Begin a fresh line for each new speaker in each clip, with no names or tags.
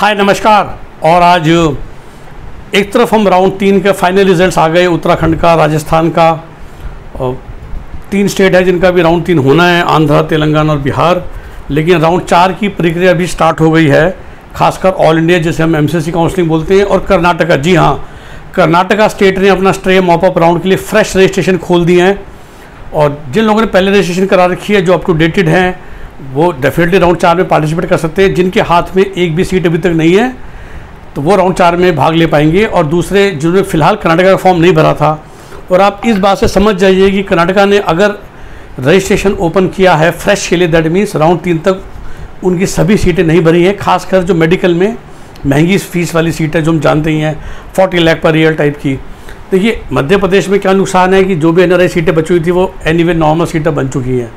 हाय, नमस्कार। और आज एक तरफ़ हम राउंड तीन के फाइनल रिजल्ट्स आ गए, उत्तराखंड का, राजस्थान का। तीन स्टेट है जिनका भी राउंड तीन होना है, आंध्र, तेलंगाना और बिहार। लेकिन राउंड चार की प्रक्रिया अभी स्टार्ट हो गई है, खासकर ऑल इंडिया, जैसे हम एमसीसी काउंसलिंग बोलते हैं, और कर्नाटका। जी हाँ कर्नाटका स्टेट ने अपना स्ट्रे मॉपअप राउंड के लिए फ्रेश रजिस्ट्रेशन खोल दिए हैं। और जिन लोगों ने पहले रजिस्ट्रेशन करा रखी है, जो अप टू डेटेड हैं वो डेफिनेटली राउंड चार में पार्टिसिपेट कर सकते हैं। जिनके हाथ में एक भी सीट अभी तक नहीं है तो वो राउंड चार में भाग ले पाएँगे। और दूसरे, जिन्होंने फ़िलहाल कर्नाटका का फॉर्म नहीं भरा था, और आप इस बात से समझ जाइए कि कर्नाटका ने अगर रजिस्ट्रेशन ओपन किया है फ्रेश के लिए दैट मीन्स राउंड तीन तक उनकी सभी सीटें नहीं भरी हैं। खासकर जो मेडिकल में महँगी फ़ीस वाली सीट है, जो हम जानते ही हैं forty lakh per year type की। देखिए, मध्य प्रदेश में क्या नुकसान है कि जो भी एन सीटें बची हुई थी, वो एनी नॉर्मल सीटें बन चुकी हैं।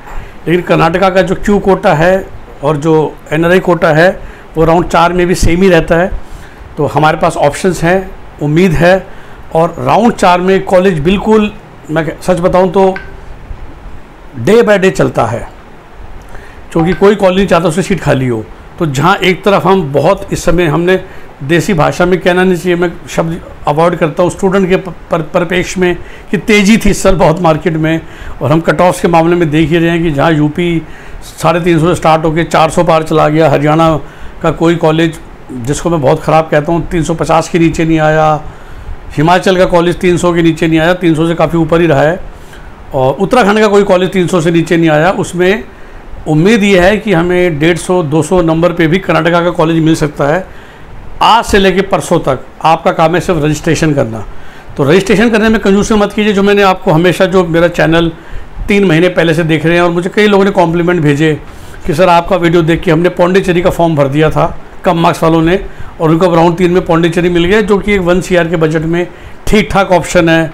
लेकिन कर्नाटका का जो क्यू कोटा है और जो एन कोटा है, वो राउंड चार में भी सेम ही रहता है। तो हमारे पास ऑप्शंस हैं, उम्मीद है। और राउंड चार में कॉलेज बिल्कुल, मैं सच बताऊँ तो डे बाय डे चलता है। क्योंकि कोई कॉलेज नहीं चाहता उससे सीट खाली हो। तो जहाँ एक तरफ़ हम बहुत, इस समय हमने देसी भाषा में कहना नहीं चाहिए। मैं शब्द अवॉइड करता हूँ। स्टूडेंट के परिपेक्ष में कि तेज़ी थी साल बहुत मार्केट में। और हम कट ऑफ्स के मामले में देख ही रहे हैं कि जहाँ यूपी साढ़े तीन सौ से स्टार्ट होकर चार सौ पार चला गया। हरियाणा का कोई कॉलेज जिसको मैं बहुत ख़राब कहता हूँ, तीन सौ पचास के नीचे नहीं आया। हिमाचल का कॉलेज तीन सौ के नीचे नहीं आया। तीन सौ से काफ़ी ऊपर ही रहा है। और उत्तराखंड का कोई कॉलेज तीन सौ से नीचे नहीं आया। उसमें उम्मीद ये है कि हमें डेढ़ सौ, दो सौ नंबर पे भी कर्नाटका का कॉलेज मिल सकता है। आज से लेकर परसों तक आपका काम है सिर्फ़ रजिस्ट्रेशन करना। तो रजिस्ट्रेशन करने में कंजूसी मत कीजिए जो मैंने आपको हमेशा जो मेरा चैनल तीन महीने पहले से देख रहे हैं और मुझे कई लोगों ने कॉम्प्लीमेंट भेजे कि सर आपका वीडियो देख के हमने पौंडीचेरी का फॉर्म भर दिया था कम मार्क्स वालों ने और उनको राउंड तीन में पौंडीचेरी मिल गया जो कि एक वन सी के बजट में ठीक ठाक ऑप्शन है। आ,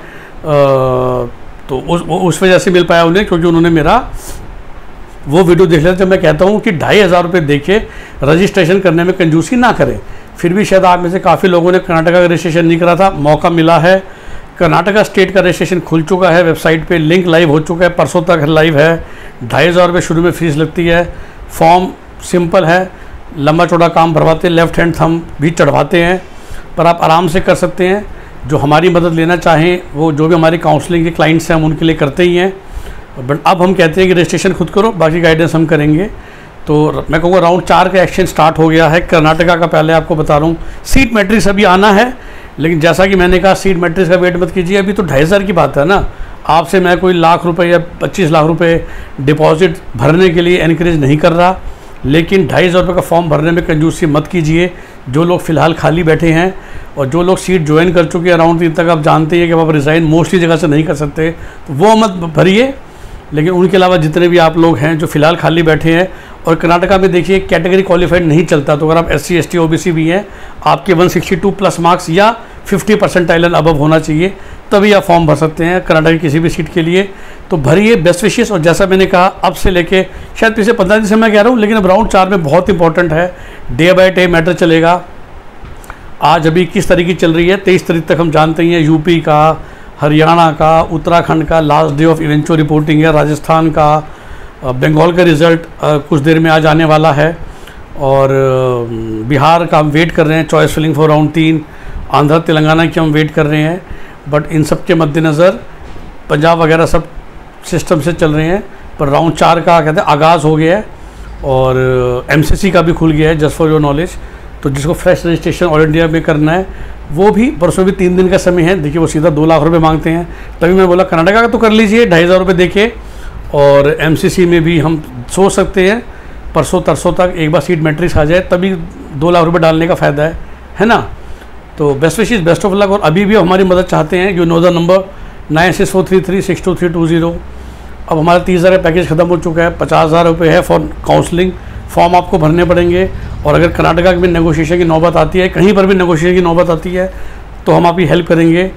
तो उस उस वजह से मिल पाया उन्हें क्योंकि उन्होंने मेरा वो वीडियो देख लिया जब मैं कहता हूँ कि ढाई हज़ार रुपये रजिस्ट्रेशन करने में कंजूसी ना करें फिर भी शायद आप में से काफ़ी लोगों ने कर्नाटका का रजिस्ट्रेशन नहीं करा था। मौका मिला है। कर्नाटका स्टेट का रजिस्ट्रेशन खुल चुका है। वेबसाइट पे लिंक लाइव हो चुका है। परसों तक लाइव है। ढाई हज़ार रुपये शुरू में फ़ीस लगती है। फॉर्म सिंपल है। लंबा चौड़ा काम भरवाते लेफ़्ट हैंड थम भी चढ़वाते हैं। पर आप आराम से कर सकते हैं। जो हमारी मदद लेना चाहें, वो जो भी हमारी काउंसलिंग के क्लाइंट्स हैं, हम उनके लिए करते ही हैं। बट अब हम कहते हैं कि रजिस्ट्रेशन खुद करो। बाकी गाइडेंस हम करेंगे। तो मैं कहूँगा राउंड चार का एक्शन स्टार्ट हो गया है। कर्नाटका का पहले आपको बता रहा हूँ। सीट मैट्रिक्स अभी आना है, लेकिन जैसा कि मैंने कहा सीट मैट्रिक्स का वेट मत कीजिए। अभी तो ढाई हज़ार की बात है ना। आपसे मैं कोई लाख रुपए या पच्चीस लाख रुपए डिपॉजिट भरने के लिए इनक्रेज नहीं कर रहा। लेकिन ढाई हज़ार रुपये का फॉर्म भरने में कंजूसी मत कीजिए। जो लोग फ़िलहाल खाली बैठे हैं और जो लोग सीट ज्वाइन कर चुके हैं अराउंड तीन तक आप जानते हैं कि आप रिज़ाइन मोस्टली जगह से नहीं कर सकते। तो वो मत भरिए। लेकिन उनके अलावा जितने भी आप लोग हैं जो फ़िलहाल खाली बैठे हैं और कर्नाटका में देखिए कैटेगरी क्वालिफाइड नहीं चलता। तो अगर आप S C S T O B C भी हैं, आपके 162 प्लस मार्क्स या 50 परसेंट आइलन अबव होना चाहिए, तभी आप फॉर्म भर सकते हैं कर्नाटक की किसी भी सीट के लिए। तो भरिए बेस्ट विशेष और जैसा मैंने कहा, अब से लेके शायद पिछले पंद्रह दिन से मैं कह रहा हूँ, लेकिन अब राउंड चार में बहुत इंपॉर्टेंट है। डे बाई डे मैटर चलेगा। आज अभी किस तरीके चल रही है, तेईस तारीख तक हम जानते हैं यूपी का हरियाणा का उत्तराखंड का last day of eventual reporting है राजस्थान का बंगाल का रिज़ल्ट कुछ देर में आज आने वाला है और बिहार का हम वेट कर रहे हैं चॉइस फिलिंग फॉर राउंड तीन, आंध्र, तेलंगाना की हम वेट कर रहे हैं बट इन सब के मद्देनज़र पंजाब वगैरह सब सिस्टम से चल रहे हैं, पर राउंड चार का कहते हैं, आगाज़ हो गया है और एमसीसी का भी खुल गया है जस्ट फॉर योर नॉलेज तो जिसको फ्रेश रजिस्ट्रेशन ऑल इंडिया में करना है, वो भी परसों भी तीन दिन का समय है, देखिए वो सीधा दो लाख रुपये मांगते हैं, तभी मैं बोला कर्नाटका का तो कर लीजिए, ढाई हज़ार रुपये देखिए और एमसीसी में भी हम सोच सकते हैं, परसों तरसों तक एक बार सीट मैट्रिक्स आ जाए, तभी दो लाख रुपये डालने का फ़ायदा है है ना? तो best Vishesh best of luck और अभी भी हमारी मदद चाहते हैं जो नोज़र number nine six four three three six two three two zero अब हमारा तीस हज़ार पैकेज ख़त्म हो चुका है, पचास हज़ार रुपये है फॉर काउंसलिंग फॉर्म आपको भरने पड़ेंगे। और अगर कर्नाटका में नेगोशिएशन की नौबत आती है, कहीं पर भी नेगोशिएशन की नौबत आती है तो हम आपकी हेल्प करेंगे।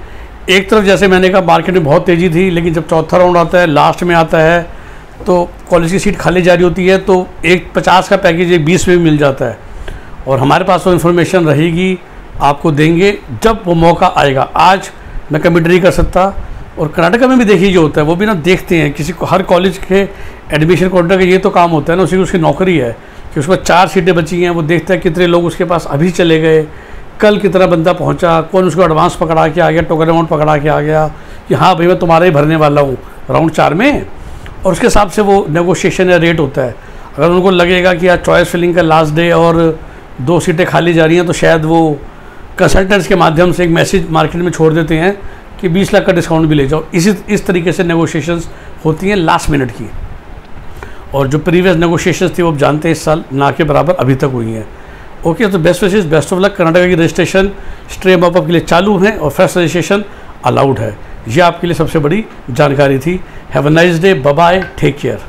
एक तरफ़ जैसे मैंने कहा मार्केट में बहुत तेज़ी थी, लेकिन जब चौथा राउंड आता है लास्ट में आता है तो कॉलेज की सीट खाली जा रही होती है तो एक पचास का पैकेज एक बीस में भी मिल जाता है। और हमारे पास वो इन्फॉर्मेशन रहेगी, आपको देंगे, जब वो मौका आएगा। आज मैं कमिट नहीं कर सकता, और कर्नाटका में भी देखिए जो होता है, वो भी ना देखते हैं, किसी को, हर कॉलेज के एडमिशन काउंटर का ये तो काम होता है ना, उसी की उसकी नौकरी है, कि उसको चार सीटें बची हैं, वो देखता है कितने लोग उसके पास अभी चले गए कल कितना बंदा पहुँचा, कौन उसको एडवांस पकड़ा के आ गया टोकन अमाउंट पकड़ा के आ गया कि हाँ भाई मैं तुम्हारा ही भरने वाला हूँ राउंड चार में? और उसके हिसाब से वो नेगोशिएशन या रेट होता है। अगर उनको लगेगा कि आज चॉइस फिलिंग का लास्ट डे और दो सीटें खाली जा रही हैं तो शायद वो कंसल्टेंट्स के माध्यम से एक मैसेज मार्केट में छोड़ देते हैं कि 20 लाख का डिस्काउंट भी ले जाओ। इसी, इस तरीके से नेगोशिएशंस होती हैं लास्ट मिनट की। और जो प्रीवियस नेगोशिएशंस थी वो आप जानते हैं इस साल ना के बराबर अभी तक हुई हैं। ओके तो best Vishesh best of luck Karnataka की रजिस्ट्रेशन स्ट्रेम अप के लिए चालू है और फ़र्स्ट रजिस्ट्रेशन अलाउड है। ये आपके लिए सबसे बड़ी जानकारी थी। Have a nice day bye take care